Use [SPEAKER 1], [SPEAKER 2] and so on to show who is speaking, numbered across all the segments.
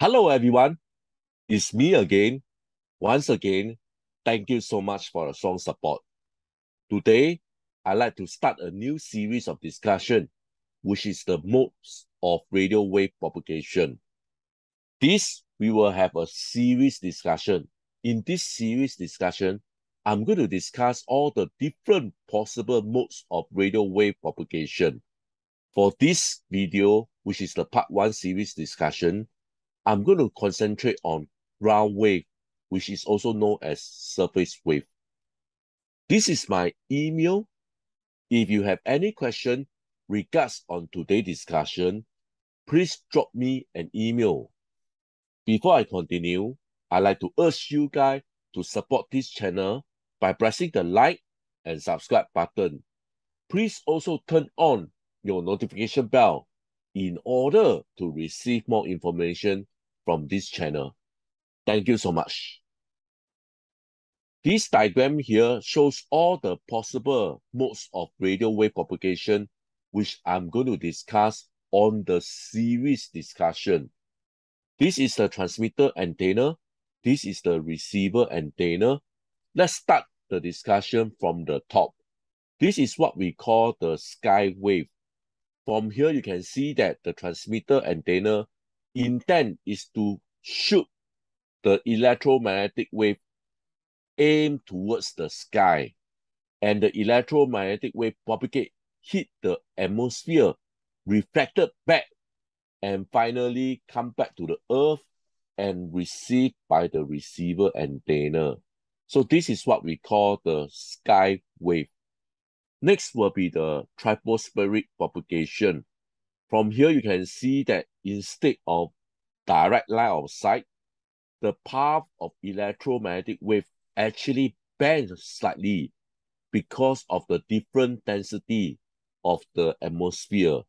[SPEAKER 1] Hello, everyone. It's me again. Once again, thank you so much for the strong support. Today, I'd like to start a new series of discussion, which is the modes of radio wave propagation. This, we will have a series discussion. In this series discussion, I'm going to discuss all the different possible modes of radio wave propagation. For this video, which is the part one series discussion, I'm going to concentrate on ground wave, which is also known as surface wave. This is my email. If you have any question regards on today's discussion, please drop me an email. Before I continue, I'd like to urge you guys to support this channel by pressing the like and subscribe button. Please also turn on your notification bell in order to receive more information from this channel. Thank you so much. This diagram here shows all the possible modes of radio wave propagation, which I'm going to discuss on the series discussion. This is the transmitter antenna. This is the receiver antenna. Let's start the discussion from the top. This is what we call the sky wave. From here, you can see that the transmitter antenna intent is to shoot the electromagnetic wave aim towards the sky and the electromagnetic wave propagate hit the atmosphere reflected back and finally come back to the earth and received by the receiver antenna so this is what we call the sky wave. Next will be the tropospheric propagation. From here, you can see that instead of direct line of sight, the path of electromagnetic wave actually bends slightly because of the different density of the atmosphere.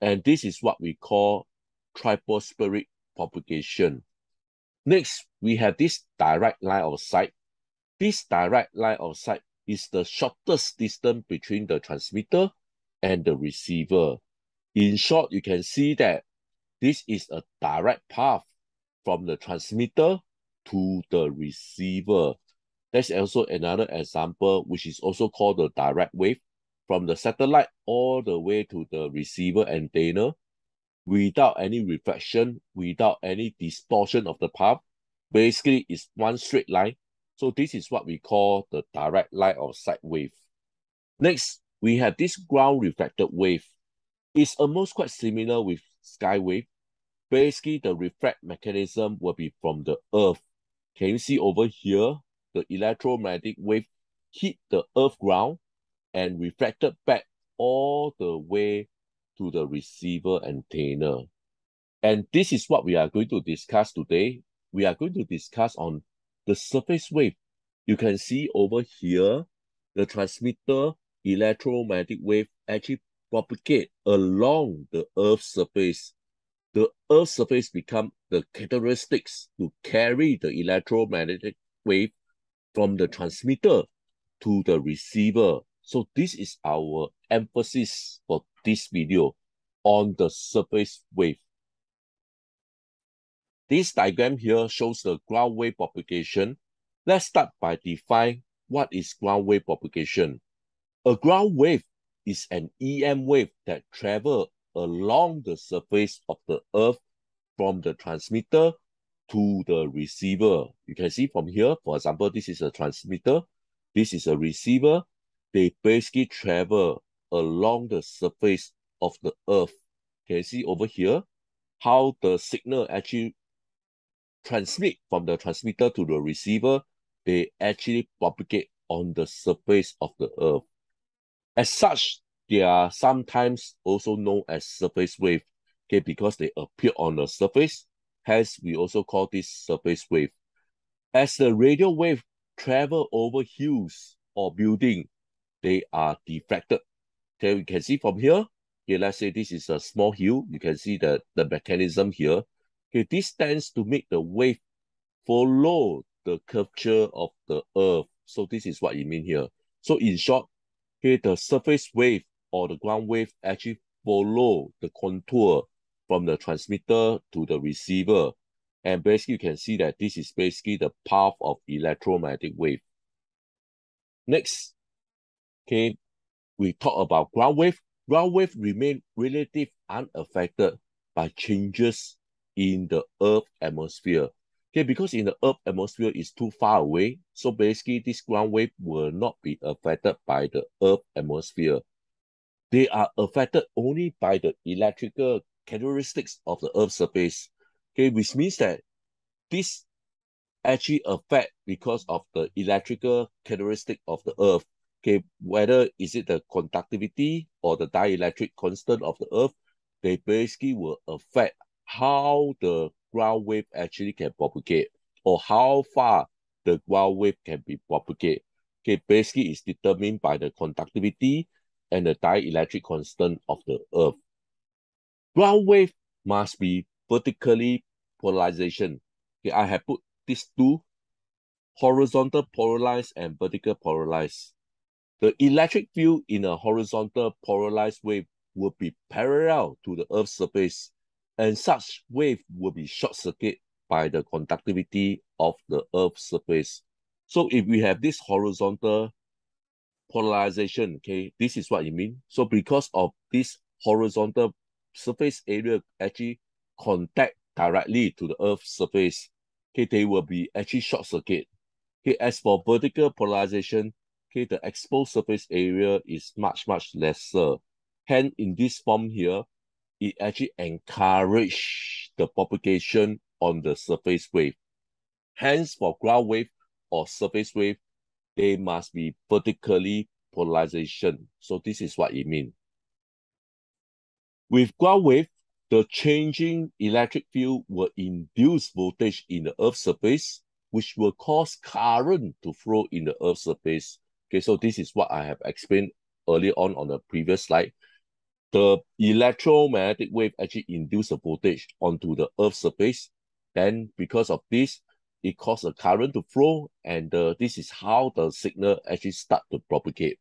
[SPEAKER 1] And this is what we call tropospheric propagation. Next, we have this direct line of sight this direct line of sight is the shortest distance between the transmitter and the receiver. In short, you can see that this is a direct path from the transmitter to the receiver. That's also another example, which is also called the direct wave from the satellite all the way to the receiver antenna without any reflection, without any distortion of the path. Basically, it's one straight line so this is what we call the direct line of sight wave. Next, we have this ground reflected wave. It's almost quite similar with sky wave. Basically, the refract mechanism will be from the earth. Can you see over here? The electromagnetic wave hit the earth ground and reflected back all the way to the receiver antenna. And this is what we are going to discuss today. We are going to discuss on the surface wave, you can see over here, the transmitter electromagnetic wave actually propagate along the Earth's surface. The Earth's surface become the characteristics to carry the electromagnetic wave from the transmitter to the receiver. So this is our emphasis for this video on the surface wave. This diagram here shows the ground wave propagation. Let's start by define what is ground wave propagation. A ground wave is an EM wave that travel along the surface of the earth from the transmitter to the receiver. You can see from here, for example, this is a transmitter, this is a receiver. They basically travel along the surface of the earth. Can you see over here how the signal actually transmit from the transmitter to the receiver, they actually propagate on the surface of the earth. As such, they are sometimes also known as surface wave, okay, because they appear on the surface. Hence, we also call this surface wave. As the radio wave travel over hills or building, they are deflected. Okay, we can see from here. Okay, let's say this is a small hill. You can see the, the mechanism here. Okay, this tends to make the wave follow the curvature of the earth. So this is what it means here. So in short, okay, the surface wave or the ground wave actually follow the contour from the transmitter to the receiver. And basically, you can see that this is basically the path of electromagnetic wave. Next, okay, we talk about ground wave. Ground wave remain relative unaffected by changes in the Earth atmosphere. Okay, because in the Earth atmosphere is too far away, so basically this ground wave will not be affected by the Earth atmosphere. They are affected only by the electrical characteristics of the Earth surface. Okay, which means that this actually affect because of the electrical characteristic of the Earth. Okay, whether is it the conductivity or the dielectric constant of the Earth, they basically will affect how the ground wave actually can propagate or how far the ground wave can be propagated. Okay, basically it's determined by the conductivity and the dielectric constant of the Earth. Ground wave must be vertically polarization. Okay, I have put these two horizontal polarized and vertical polarized. The electric field in a horizontal polarized wave will be parallel to the Earth's surface, and such wave will be short circuit by the conductivity of the Earth's surface. So if we have this horizontal polarization, okay, this is what you mean. So because of this horizontal surface area actually contact directly to the Earth's surface, okay, they will be actually short circuit. Okay, as for vertical polarization, okay, the exposed surface area is much, much lesser. Hence, in this form here, it actually encourage the propagation on the surface wave. Hence, for ground wave or surface wave, they must be vertically polarization. So this is what it means. With ground wave, the changing electric field will induce voltage in the Earth's surface, which will cause current to flow in the Earth's surface. Okay, so this is what I have explained earlier on on the previous slide. The electromagnetic wave actually induce a voltage onto the Earth's surface. Then because of this, it causes a current to flow, and uh, this is how the signal actually start to propagate.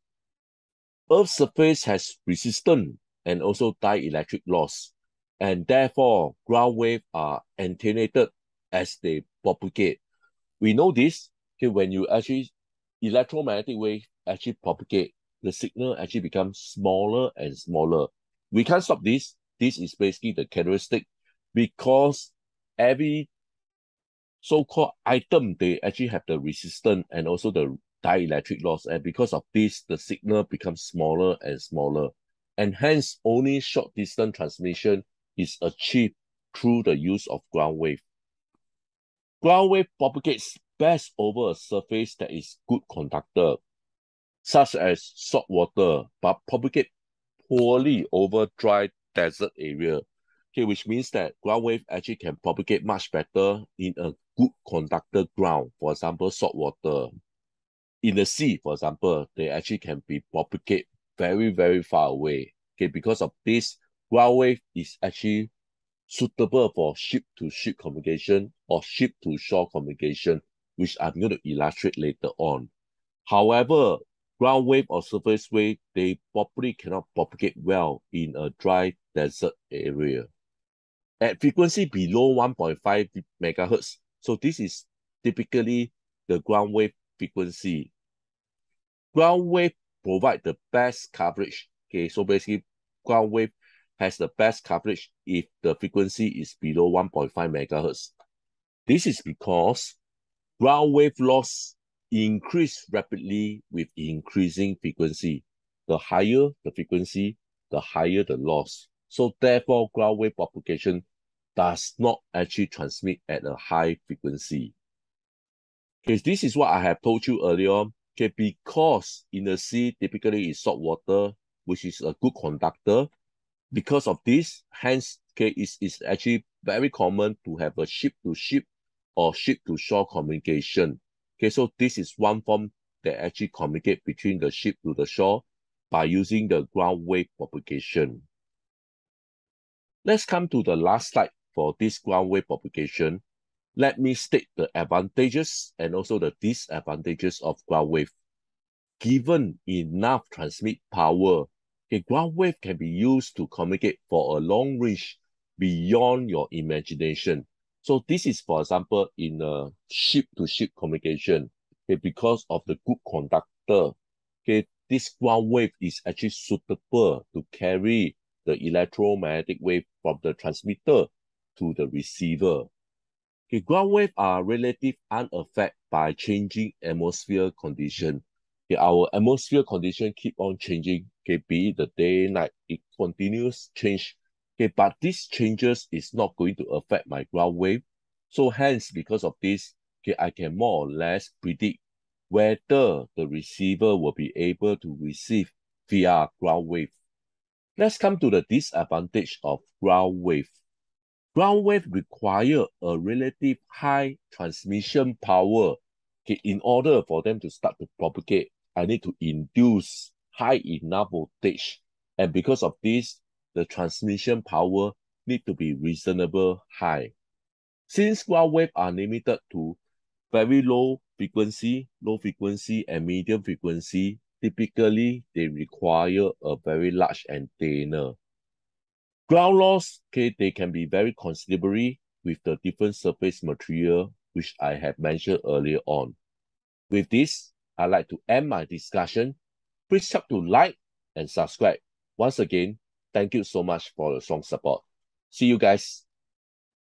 [SPEAKER 1] Earth's surface has resistance and also dielectric loss, and therefore ground waves are attenuated as they propagate. We know this okay, when you actually electromagnetic wave actually propagate, the signal actually becomes smaller and smaller. We can't stop this. This is basically the characteristic because every so-called item, they actually have the resistance and also the dielectric loss. And because of this, the signal becomes smaller and smaller. And hence, only short distance transmission is achieved through the use of ground wave. Ground wave propagates best over a surface that is good conductor, such as salt water, but propagate poorly over dry desert area. Okay, which means that ground wave actually can propagate much better in a good conductor ground, for example, salt water. In the sea, for example, they actually can be propagate very, very far away. Okay, because of this, ground wave is actually suitable for ship-to-ship -ship communication or ship-to-shore communication, which I'm going to illustrate later on. However, ground wave or surface wave, they probably cannot propagate well in a dry desert area. At frequency below 1.5 megahertz, so this is typically the ground wave frequency. Ground wave provide the best coverage. Okay, so basically ground wave has the best coverage if the frequency is below 1.5 megahertz. This is because ground wave loss increase rapidly with increasing frequency. The higher the frequency, the higher the loss. So therefore, ground wave propagation does not actually transmit at a high frequency. Okay, this is what I have told you earlier. Okay, because in the sea typically is salt water, which is a good conductor. Because of this, hence, okay, it's, it's actually very common to have a ship-to-ship or ship-to-shore communication. Okay, so this is one form that actually communicate between the ship to the shore by using the ground wave propagation. Let's come to the last slide for this ground wave propagation, let me state the advantages and also the disadvantages of ground wave. Given enough transmit power, a ground wave can be used to communicate for a long range beyond your imagination. So this is, for example, in a ship-to-ship communication, okay, because of the good conductor, okay, this ground wave is actually suitable to carry the electromagnetic wave from the transmitter to the receiver. Okay, ground waves are relatively unaffected by changing atmosphere condition. Okay, our atmosphere condition keep on changing. Okay, be it the day, night, it continues change. Okay, but these changes is not going to affect my ground wave. So hence, because of this, okay, I can more or less predict whether the receiver will be able to receive via ground wave. Let's come to the disadvantage of ground wave. Ground wave require a relative high transmission power. Okay, in order for them to start to propagate, I need to induce high enough voltage. And because of this, the transmission power need to be reasonable high. Since ground wave are limited to very low frequency, low frequency, and medium frequency, typically they require a very large antenna. Ground loss, okay, they can be very considerable with the different surface material, which I have mentioned earlier on. With this, I'd like to end my discussion. Please help to like and subscribe. Once again, thank you so much for the strong support. See you guys.